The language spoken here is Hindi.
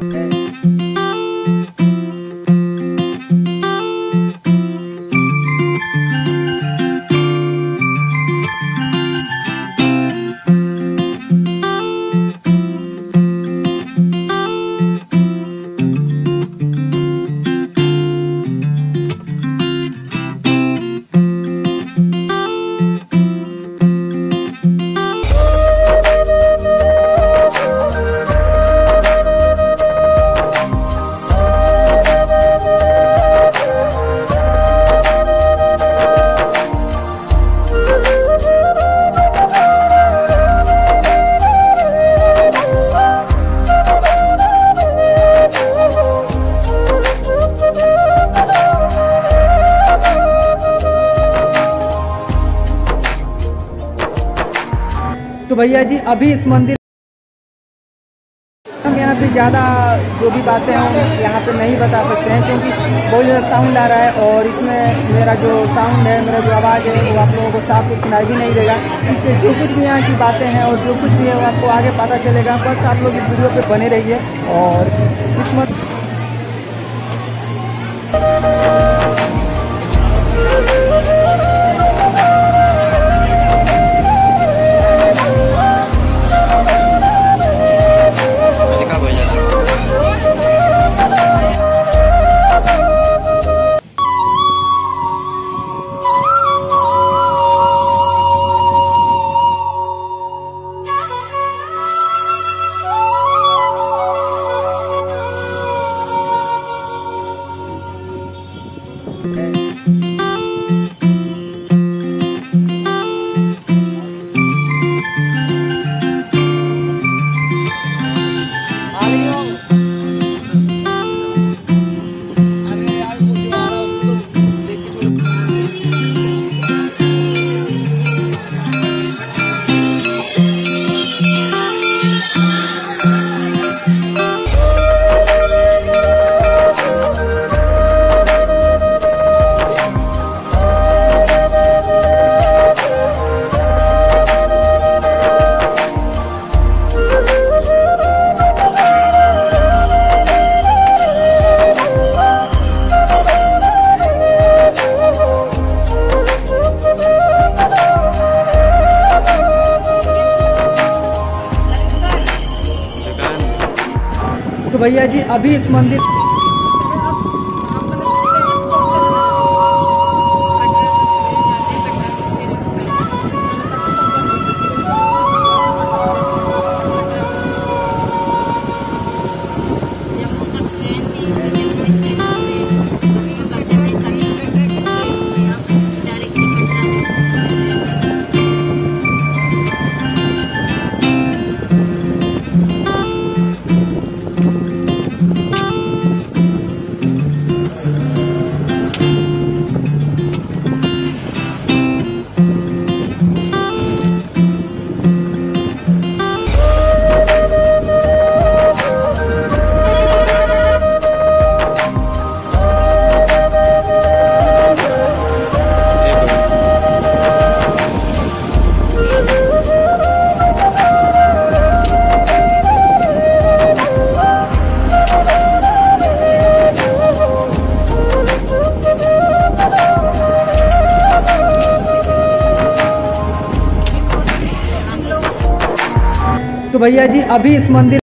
Hey. भैया जी, अभी इस मंदिर हम यहाँ पे ज़्यादा जो भी बातें हैं, हम यहाँ पे नहीं बता सकते हैं, क्योंकि बहुत ज़्यादा साउंड आ रहा है और इसमें मेरा जो साउंड है, मेरा जो आवाज़ है, वो आप लोगों को साफ़ सुनाई भी नहीं देगा। इससे जो कुछ भी यहाँ की बातें हैं और जो कुछ भी है, वो आपको आगे पता चलेगा। बस आप लोग इस वीडियो पे बने रहिए और इस मत भैया जी अभी इस मंदिर तो भैया जी अभी इस मंदिर